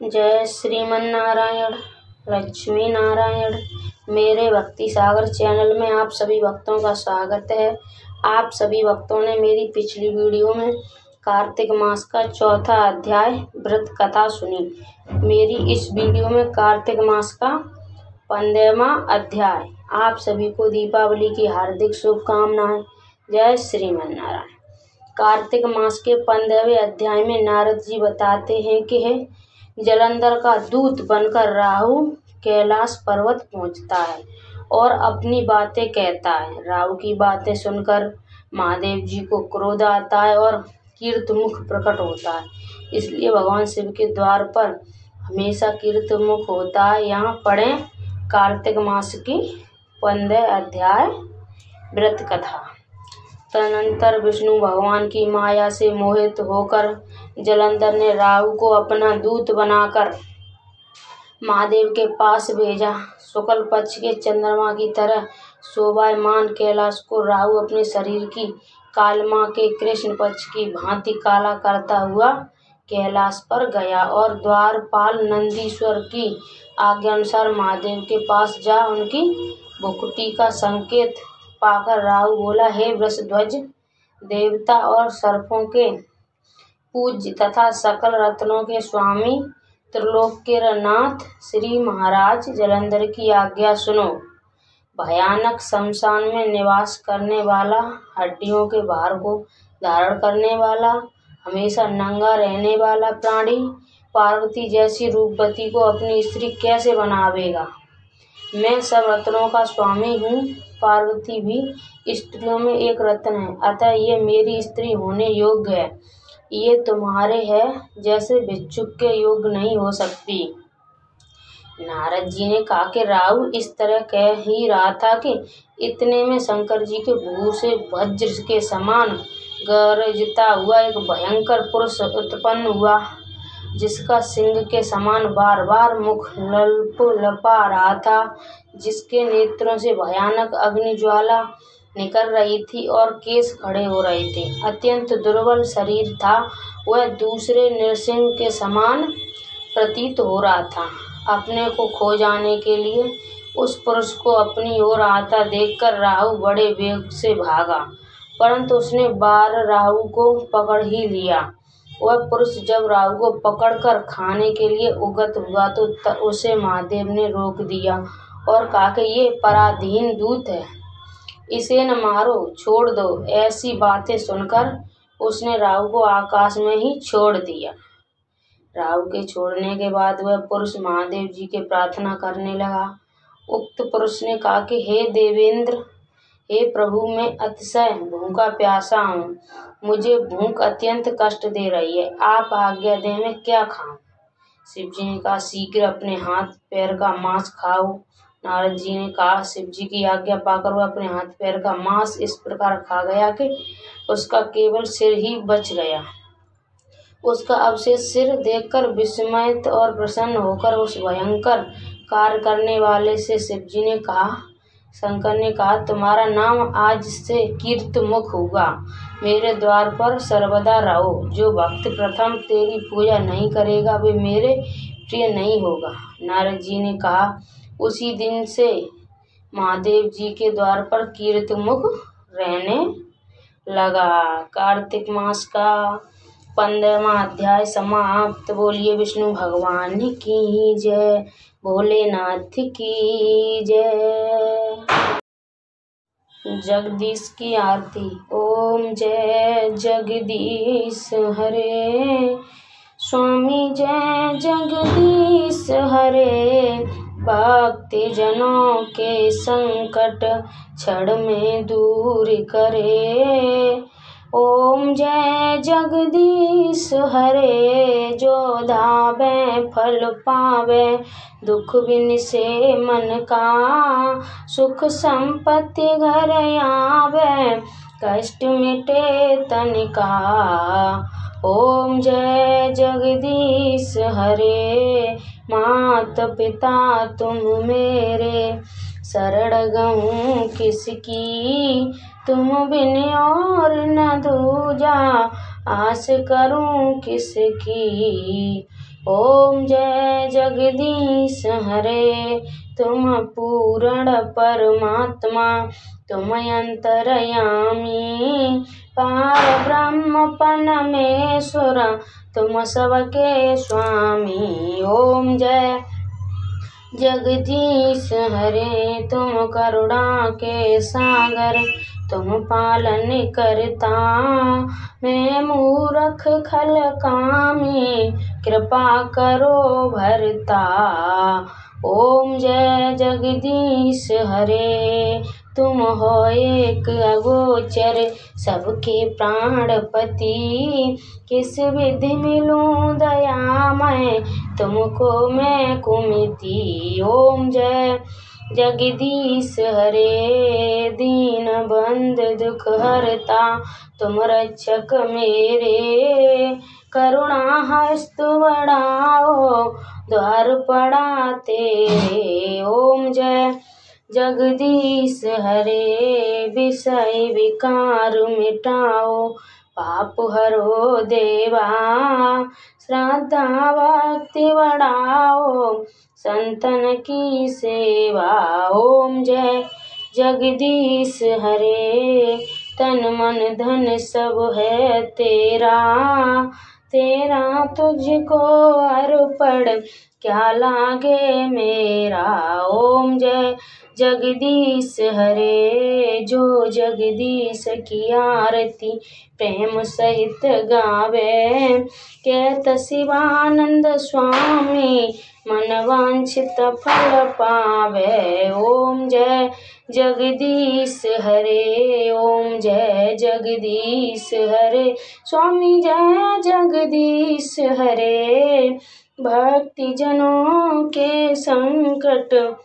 जय श्रीमन नारायण लक्ष्मी नारायण मेरे भक्ति सागर चैनल में आप सभी भक्तों का स्वागत है। आप सभी भक्तों ने मेरी पिछली वीडियो में कार्तिक मास का चौथा अध्याय व्रत कथा सुनी। मेरी इस वीडियो में कार्तिक मास का पंद्रहवा अध्याय। आप सभी को दीपावली की हार्दिक शुभकामनाएँ। जय श्रीमन नारायण कार्तिक मास के पंद्रहवें अध्याय में नारद जी बताते हैं कि है जलंधर का दूत बनकर राहु कैलाश पर्वत पहुँचता है और अपनी बातें कहता है। राहु की बातें सुनकर महादेव जी को क्रोध आता है और कीर्तमुख प्रकट होता है। इसलिए भगवान शिव के द्वार पर हमेशा कीर्तमुख होता है। यहाँ पढ़ें कार्तिक मास की पंद्रह अध्याय व्रत कथा। तदनंतर विष्णु भगवान की माया से मोहित होकर जलंधर ने राहु को अपना दूत बनाकर महादेव के पास भेजा। शुक्ल पक्ष के चंद्रमा की तरह शोभायमान कैलाश को राहु अपने शरीर की कालमा के कृष्ण पक्ष की भांति काला करता हुआ कैलाश पर गया और द्वारपाल नंदीश्वर की आज्ञा अनुसार महादेव के पास जा उनकी भुकुटी का संकेत पाकर राहु बोला, हे वृषध्वज देवता और सर्पों के पूज्य तथा सकल रत्नों के स्वामी, त्रिलोक के नाथ श्री महाराज, जलंधर की आज्ञा सुनो। भयानक शमशान में निवास करने वाला, हड्डियों के भार को धारण करने वाला, हमेशा नंगा रहने वाला प्राणी, पार्वती जैसी रूपवती को अपनी स्त्री कैसे बनावेगा? मैं सब रत्नों का स्वामी हूँ पार्वती भी स्त्रियों में एक रत्न है। अतः ये मेरी स्त्री होने योग्य है। ये तुम्हारे है जैसे भिक्षुक के योग्य नहीं हो सकती। नारद जी ने कहा कि राहु, इस तरह कह ही रहा था कि इतने में शंकर जी के भू से वज्र के समान गरजता हुआ एक भयंकर पुरुष उत्पन्न हुआ। जिसका सिंह के समान बार बार मुख लल्प लपा रहा था, जिसके नेत्रों से भयानक अग्नि ज्वाला निकल रही थी और केस खड़े हो रहे थे। अत्यंत दुर्बल शरीर था, वह दूसरे नृसिंह के समान प्रतीत हो रहा था। अपने को खो जाने के लिए उस पुरुष को अपनी ओर आता देखकर राहु बड़े वेग से भागा, परंतु उसने बार राहु को पकड़ ही लिया। वह पुरुष जब राहु को पकड़कर खाने के लिए उगत हुआ तो उसे महादेव ने रोक दिया और कहा कि ये पराधीन दूत है। इसे न मारो, छोड़ दो। ऐसी बातें सुनकर उसने राहु को आकाश में ही छोड़ दिया। राहु के छोड़ने के बाद वह पुरुष महादेव जी के प्रार्थना करने लगा। उक्त पुरुष ने कहा कि, हे देवेंद्र हे प्रभु, मैं अतिशय भूखा प्यासा हूँ। मुझे भूख अत्यंत कष्ट दे रही है। आप आज्ञा दें, मैं क्या खाऊं? शिव जी ने कहा, शीघ्र अपने हाथ पैर का मांस खाओ। नारद जी ने कहा, शिव जी की आज्ञा पाकर वह अपने हाथ पैर का मांस इस प्रकार खा गया कि उसका केवल सिर ही बच गया। उसका अवशेष सिर देखकर विस्मयित और प्रसन्न होकर उस भयंकर कार्य करने वाले से शिव जी ने कहा शंकर ने कहा, तुम्हारा नाम आज से कीर्त मुख होगा। मेरे द्वार पर सर्वदा रहो। जो भक्त प्रथम तेरी पूजा नहीं करेगा, वे मेरे प्रिय नहीं होगा। नारद जी ने कहा, उसी दिन से महादेव जी के द्वार पर कीर्त मुख रहने लगा। कार्तिक मास का पंद्रहवा अध्याय समाप्त। बोलिए विष्णु भगवान की जय। भोलेनाथ की जय। जगदीश की आरती। ओम जय जगदीश हरे। स्वामी जय जगदीश हरे। भक्ति जनों के संकट क्षण में दूर करे। ओम जय जगदीश, हरे जो धावे फल पावे, दुख बिन से मन का, सुख संपत्ति घर आवे, कष्ट मिटे तन का। ओम जय जगदीश, हरे, मात पिता तुम मेरे, शरण गहूँ किसकी? तुम बिन और न दूजा, आस करूँ किसकी? ओम जय जगदीश हरे, तुम पूर्ण परमात्मा, तुम अंतरयामी। पार ब्रह्म परमेश्वर, तुम सबके स्वामी। ओम जय जगदीश हरे, तुम करुणा के सागर। तुम पालन करता। मैं मूरख खल कामी कृपा करो भरता। ओम जय जगदीश हरे। तुम हो एक अगोचर, सबके प्राणपति। किस विधि मिलूं दया मैं, तुमको मैं कुमिति। ओम जय जगदीश, हरे दीन बंद दुख हरता। तुम रक्षक मेरे, करुणा हस्त बढ़ाओ, द्वार पड़ा तेरे ओम जय जगदीश, हरे विषय विकार मिटाओ। पाप हरो देवा, श्रद्धा भक्ति बढ़ाओ, संतन की सेवा, ओम जय जगदीश हरे। तन मन धन सब है तेरा तेरा तुझको अर्पण, क्या लागे मेरा? ओम जय जगदीश हरे, जो जगदीश की आरती प्रेम सहित गावे। कहत शिवानंद स्वामी, मन वांछित फल पावे। ओम जय जगदीश हरे, ओम जय जगदीश हरे। स्वामी जय जगदीश हरे। भक्ति जनों के संकट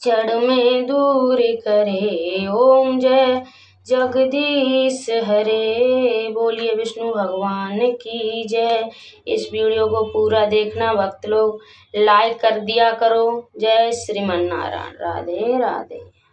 चढ़ में दूर करे, ओम जय जगदीश हरे। बोलिए विष्णु भगवान की जय। इस वीडियो को पूरा देखना भक्त लोग, लाइक कर दिया करो। जय श्रीमन नारायण राधे राधे।